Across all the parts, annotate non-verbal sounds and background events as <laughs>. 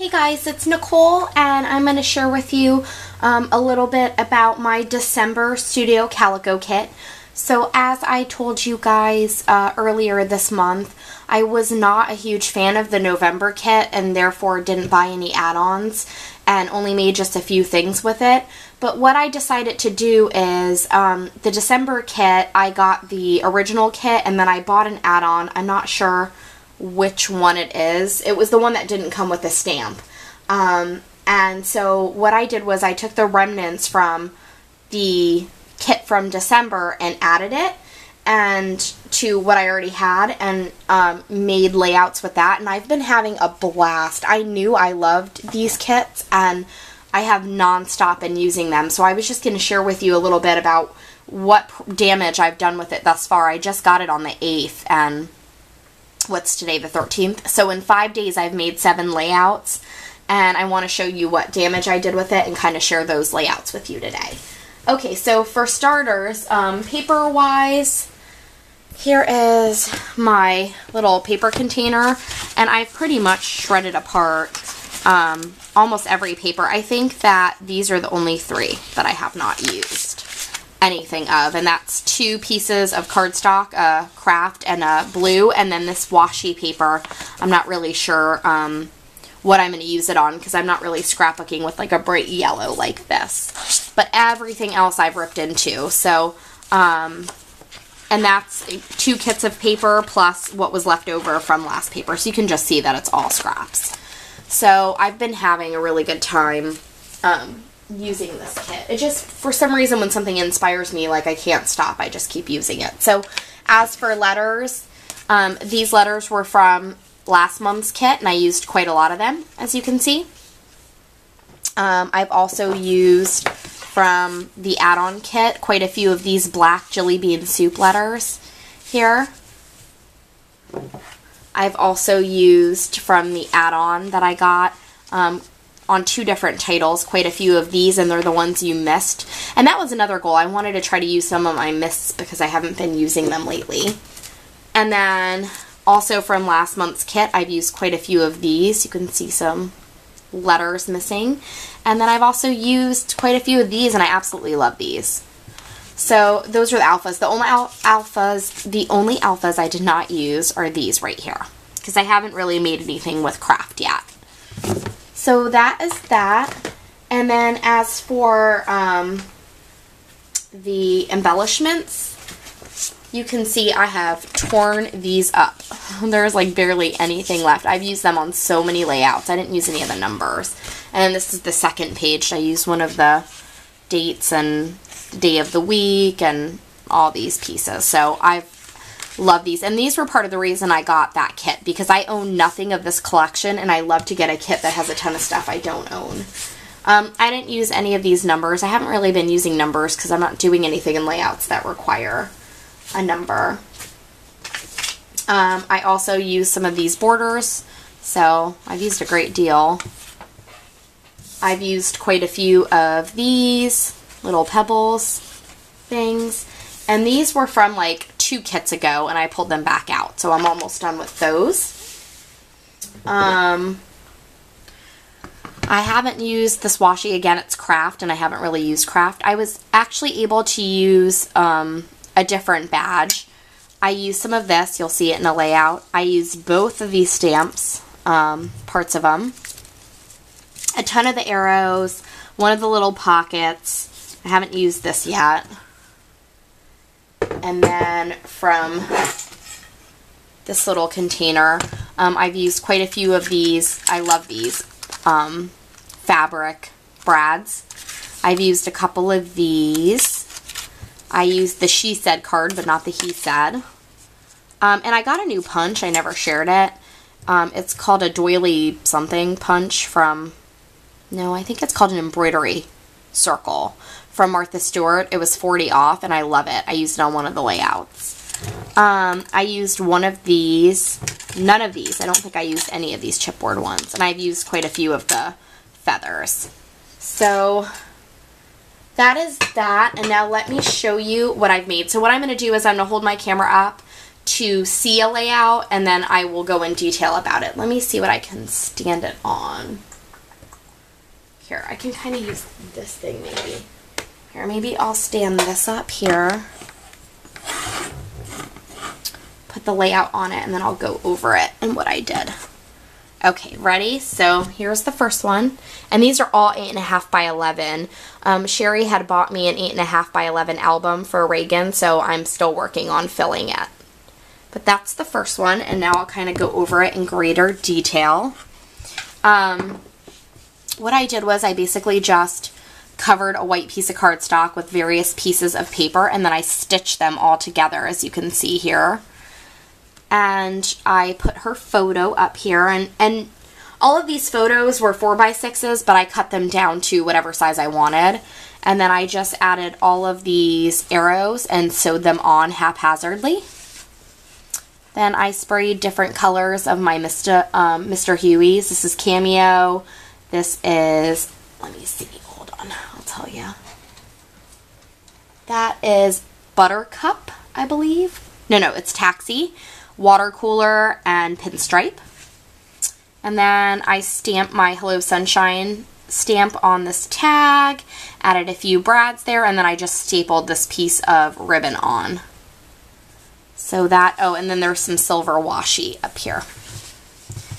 Hey guys, it's Nicole and I'm going to share with you um, a little bit about my December Studio Calico kit. So as I told you guys uh, earlier this month, I was not a huge fan of the November kit and therefore didn't buy any add-ons and only made just a few things with it. But what I decided to do is um, the December kit, I got the original kit and then I bought an add-on. I'm not sure which one it is. It was the one that didn't come with a stamp. Um, and so what I did was I took the remnants from the kit from December and added it and to what I already had and um, made layouts with that and I've been having a blast. I knew I loved these kits and I have nonstop been using them so I was just going to share with you a little bit about what damage I've done with it thus far. I just got it on the 8th and what's today, the 13th. So in five days, I've made seven layouts, and I want to show you what damage I did with it and kind of share those layouts with you today. Okay, so for starters, um, paper-wise, here is my little paper container, and I've pretty much shredded apart um, almost every paper. I think that these are the only three that I have not used anything of, and that's two pieces of cardstock, a craft and a blue, and then this washi paper. I'm not really sure um, what I'm going to use it on because I'm not really scrapbooking with like a bright yellow like this. But everything else I've ripped into, so, um, and that's two kits of paper plus what was left over from last paper, so you can just see that it's all scraps. So I've been having a really good time um, using this kit. It just, for some reason, when something inspires me, like I can't stop. I just keep using it. So as for letters, um, these letters were from last month's kit, and I used quite a lot of them, as you can see. Um, I've also used from the add-on kit quite a few of these black jelly bean soup letters here. I've also used from the add-on that I got um, on two different titles, quite a few of these, and they're the ones you missed. And that was another goal. I wanted to try to use some of my mists because I haven't been using them lately. And then also from last month's kit, I've used quite a few of these. You can see some letters missing. And then I've also used quite a few of these, and I absolutely love these. So those are the alphas. The only al alphas, the only alphas I did not use are these right here because I haven't really made anything with craft yet. So that is that. And then as for um, the embellishments, you can see I have torn these up. <laughs> There's like barely anything left. I've used them on so many layouts. I didn't use any of the numbers. And this is the second page. I used one of the dates and day of the week and all these pieces. So I've Love these. And these were part of the reason I got that kit because I own nothing of this collection and I love to get a kit that has a ton of stuff I don't own. Um, I didn't use any of these numbers. I haven't really been using numbers because I'm not doing anything in layouts that require a number. Um, I also use some of these borders, so I've used a great deal. I've used quite a few of these little pebbles things. And these were from like two kits ago and I pulled them back out. So I'm almost done with those. Um, I haven't used this washi. Again, it's craft and I haven't really used craft. I was actually able to use um, a different badge. I used some of this. You'll see it in the layout. I used both of these stamps, um, parts of them. A ton of the arrows, one of the little pockets. I haven't used this yet. And then from this little container, um, I've used quite a few of these. I love these um, fabric brads. I've used a couple of these. I used the She Said card, but not the He Said. Um, and I got a new punch. I never shared it. Um, it's called a doily something punch from, no, I think it's called an embroidery circle from Martha Stewart. It was 40 off, and I love it. I used it on one of the layouts. Um, I used one of these. None of these. I don't think I used any of these chipboard ones. And I've used quite a few of the feathers. So that is that. And now let me show you what I've made. So what I'm going to do is I'm going to hold my camera up to see a layout and then I will go in detail about it. Let me see what I can stand it on. Here, I can kind of use this thing maybe. Here, maybe I'll stand this up here. Put the layout on it and then I'll go over it and what I did. Okay, ready? So here's the first one. And these are all 8.5 by 11. Um, Sherry had bought me an 8.5 by 11 album for Reagan, so I'm still working on filling it. But that's the first one, and now I'll kind of go over it in greater detail. Um, what I did was I basically just covered a white piece of cardstock with various pieces of paper, and then I stitched them all together, as you can see here and I put her photo up here and and all of these photos were 4 by 6s but I cut them down to whatever size I wanted and then I just added all of these arrows and sewed them on haphazardly then I sprayed different colors of my Mr. Um, Mr. Huey's this is Cameo this is let me see on I'll tell you that is Buttercup I believe no no it's Taxi water cooler, and pinstripe. And then I stamped my Hello Sunshine stamp on this tag, added a few brads there, and then I just stapled this piece of ribbon on. So that, oh, and then there's some silver washi up here.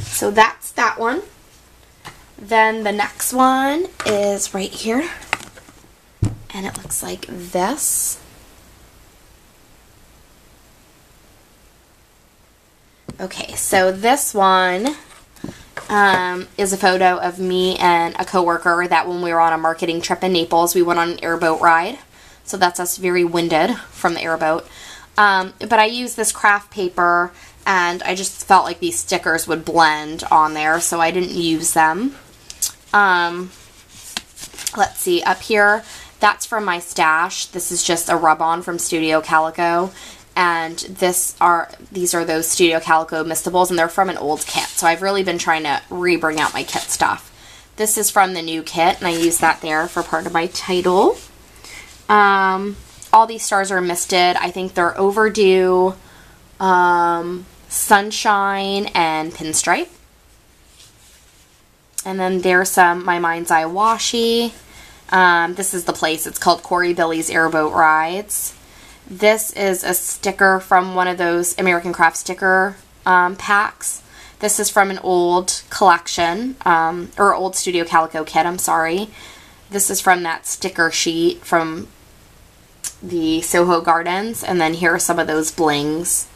So that's that one. Then the next one is right here. And it looks like this. Okay, so this one um, is a photo of me and a coworker that when we were on a marketing trip in Naples, we went on an airboat ride. So that's us very winded from the airboat. Um, but I used this craft paper and I just felt like these stickers would blend on there, so I didn't use them. Um, let's see, up here, that's from my stash. This is just a rub-on from Studio Calico and this are these are those Studio Calico Mistables, and they're from an old kit. So I've really been trying to re-bring out my kit stuff. This is from the new kit, and I use that there for part of my title. Um, all these stars are misted. I think they're overdue. Um, sunshine and pinstripe. And then there's some My Mind's Eye washi. Um, this is the place. It's called Corey Billie's Airboat Rides. This is a sticker from one of those American Craft sticker um, packs. This is from an old collection, um, or old Studio Calico kit, I'm sorry. This is from that sticker sheet from the Soho Gardens, and then here are some of those blings.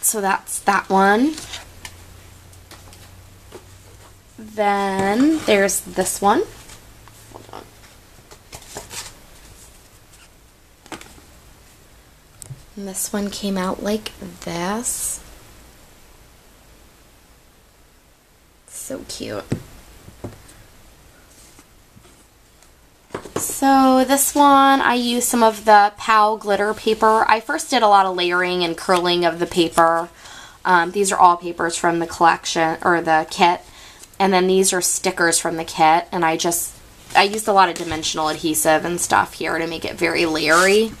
So that's that one. Then there's this one. And this one came out like this. So cute. So this one, I used some of the POW glitter paper. I first did a lot of layering and curling of the paper. Um, these are all papers from the collection, or the kit. And then these are stickers from the kit. And I just, I used a lot of dimensional adhesive and stuff here to make it very layery.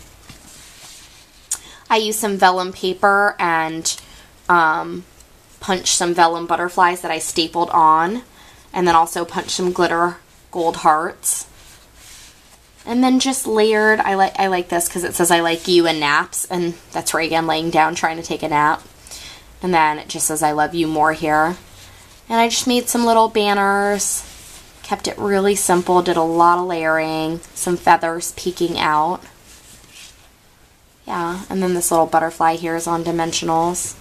I used some vellum paper and um, punched some vellum butterflies that I stapled on. And then also punched some glitter gold hearts. And then just layered, I like I like this because it says I like you and naps. And that's Reagan laying down trying to take a nap. And then it just says I love you more here. And I just made some little banners. Kept it really simple, did a lot of layering. Some feathers peeking out. Yeah, and then this little butterfly here is on dimensionals.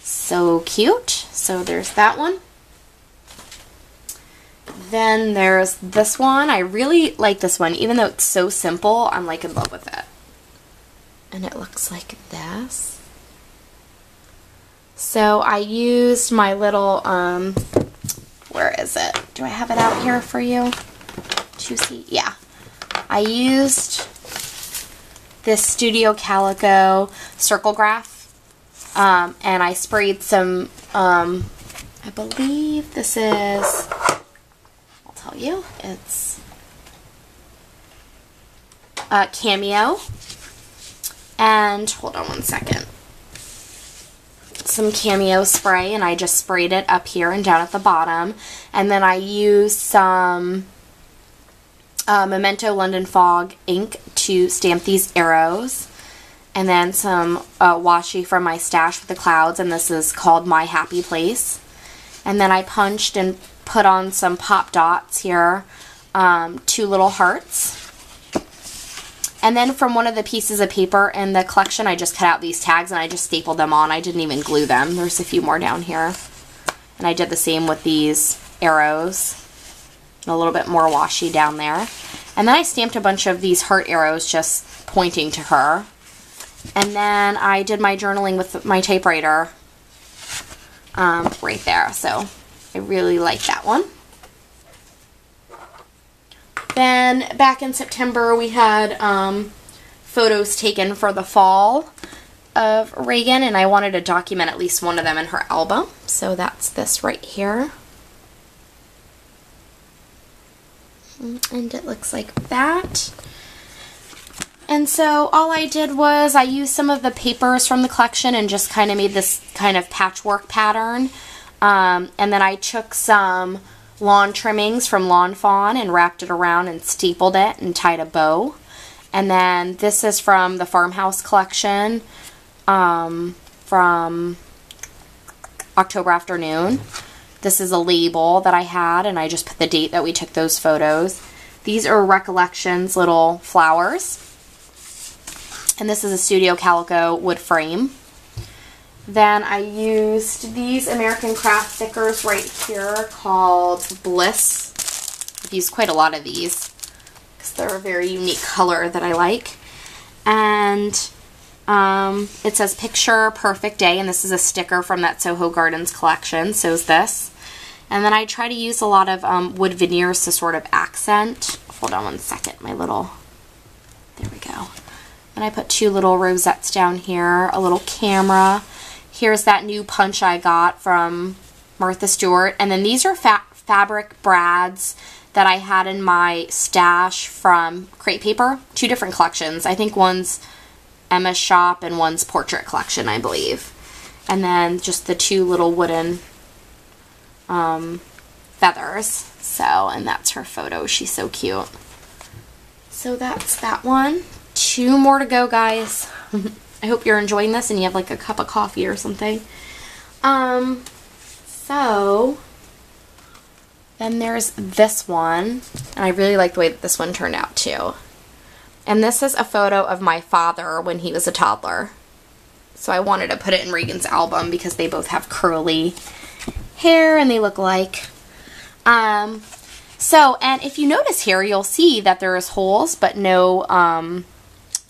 So cute. So there's that one. Then there's this one. I really like this one. Even though it's so simple, I'm like in love with it. And it looks like this. So I used my little, um, where is it? Do I have it out here for you? To see? Yeah. I used this Studio Calico circle graph. Um, and I sprayed some, um, I believe this is, I'll tell you, it's uh, Cameo. And hold on one second. Some Cameo spray and I just sprayed it up here and down at the bottom. And then I used some uh, Memento London Fog ink to stamp these arrows. And then some uh, washi from my stash with the clouds. And this is called My Happy Place. And then I punched and put on some pop dots here. Um, two little hearts. And then from one of the pieces of paper in the collection, I just cut out these tags and I just stapled them on. I didn't even glue them. There's a few more down here. And I did the same with these arrows. A little bit more washi down there. And then I stamped a bunch of these heart arrows just pointing to her. And then I did my journaling with my typewriter um, right there. So I really like that one. Then back in September, we had um, photos taken for the fall of Reagan, and I wanted to document at least one of them in her album. So that's this right here. And it looks like that. And so all I did was I used some of the papers from the collection and just kind of made this kind of patchwork pattern. Um, and then I took some lawn trimmings from Lawn Fawn and wrapped it around and stapled it and tied a bow. And then this is from the Farmhouse collection um, from October afternoon. This is a label that I had and I just put the date that we took those photos. These are Recollections little flowers. And this is a Studio Calico wood frame. Then I used these American Craft stickers right here called Bliss. I've used quite a lot of these because they're a very unique color that I like. And um, it says Picture Perfect Day, and this is a sticker from that Soho Gardens collection, so is this. And then I try to use a lot of um, wood veneers to sort of accent. Hold on one second, my little, there we go. And I put two little rosettes down here, a little camera, Here's that new punch I got from Martha Stewart. And then these are fa fabric brads that I had in my stash from Crate Paper. Two different collections. I think one's Emma's Shop and one's Portrait Collection, I believe. And then just the two little wooden um, feathers. So, and that's her photo. She's so cute. So that's that one. Two more to go, guys. <laughs> I hope you're enjoying this and you have like a cup of coffee or something. Um, so then there's this one, and I really like the way that this one turned out too. And this is a photo of my father when he was a toddler. So I wanted to put it in Reagan's album because they both have curly hair and they look like. Um, so, and if you notice here, you'll see that there's holes but no um,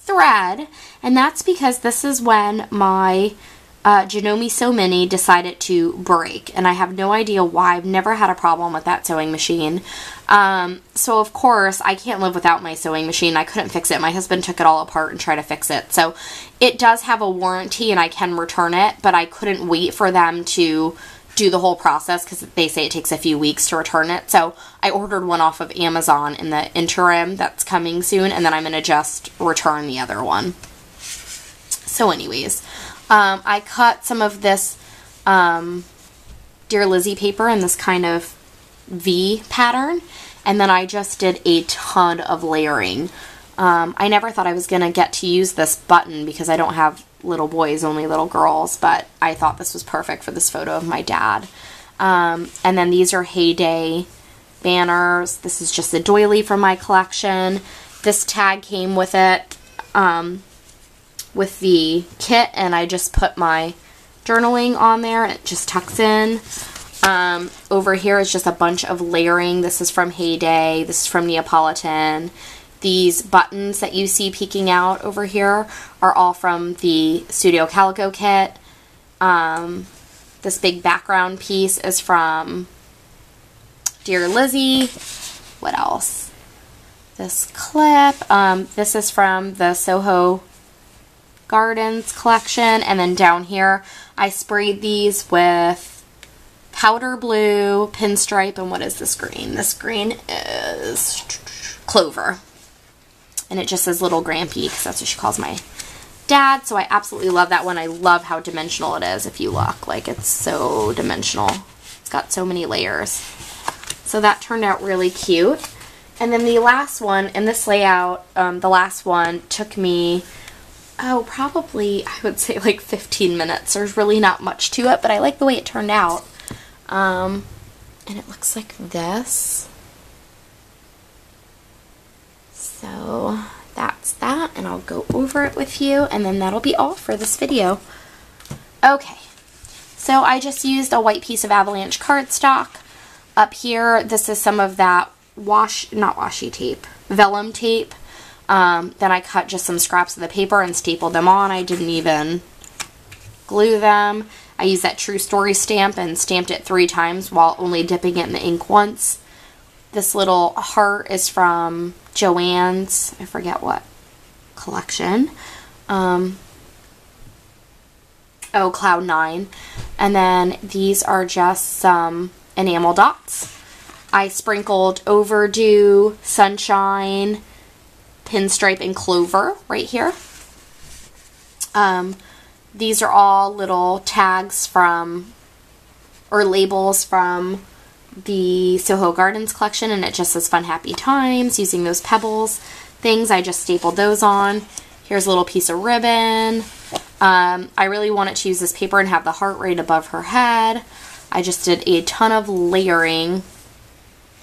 thread. And that's because this is when my uh, Janome Sew Mini decided to break. And I have no idea why. I've never had a problem with that sewing machine. Um, so, of course, I can't live without my sewing machine. I couldn't fix it. My husband took it all apart and tried to fix it. So, it does have a warranty and I can return it, but I couldn't wait for them to do the whole process because they say it takes a few weeks to return it. So I ordered one off of Amazon in the interim that's coming soon, and then I'm going to just return the other one. So anyways, um, I cut some of this um, Dear Lizzy paper in this kind of V pattern. And then I just did a ton of layering. Um, I never thought I was going to get to use this button because I don't have little boys, only little girls. But I thought this was perfect for this photo of my dad. Um, and then these are Heyday banners. This is just a doily from my collection. This tag came with it. Um, with the kit and I just put my journaling on there it just tucks in. Um, over here is just a bunch of layering. This is from Heyday. This is from Neapolitan. These buttons that you see peeking out over here are all from the Studio Calico kit. Um, this big background piece is from Dear Lizzy. What else? This clip. Um, this is from the Soho Gardens collection. And then down here, I sprayed these with powder blue, pinstripe, and what is this green? This green is clover. And it just says Little Grampy because that's what she calls my dad, so I absolutely love that one. I love how dimensional it is if you look. Like, it's so dimensional. It's got so many layers. So that turned out really cute. And then the last one, in this layout, um, the last one took me, oh, probably, I would say like 15 minutes. There's really not much to it, but I like the way it turned out. Um, and it looks like this. So that's that, and I'll go over it with you, and then that'll be all for this video. Okay, so I just used a white piece of avalanche cardstock. Up here, this is some of that wash, not washi tape, vellum tape. Um, then I cut just some scraps of the paper and stapled them on. I didn't even glue them. I used that True Story stamp and stamped it three times while only dipping it in the ink once. This little heart is from Joann's, I forget what collection. Um, oh, Cloud 9. And then these are just some enamel dots. I sprinkled Overdue, Sunshine, Pinstripe, and Clover right here. Um, these are all little tags from, or labels from the Soho Gardens collection, and it just says Fun Happy Times using those pebbles things. I just stapled those on. Here's a little piece of ribbon. Um, I really wanted to use this paper and have the heart right above her head. I just did a ton of layering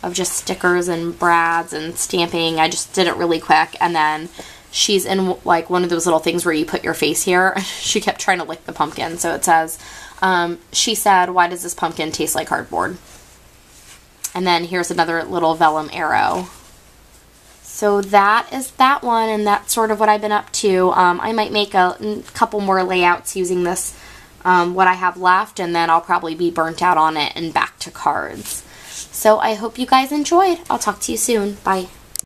of just stickers and brads and stamping. I just did it really quick and then she's in like one of those little things where you put your face here. <laughs> she kept trying to lick the pumpkin. So it says, um, she said, why does this pumpkin taste like cardboard? And then here's another little vellum arrow. So that is that one, and that's sort of what I've been up to. Um, I might make a couple more layouts using this, um, what I have left, and then I'll probably be burnt out on it and back to cards. So I hope you guys enjoyed. I'll talk to you soon. Bye.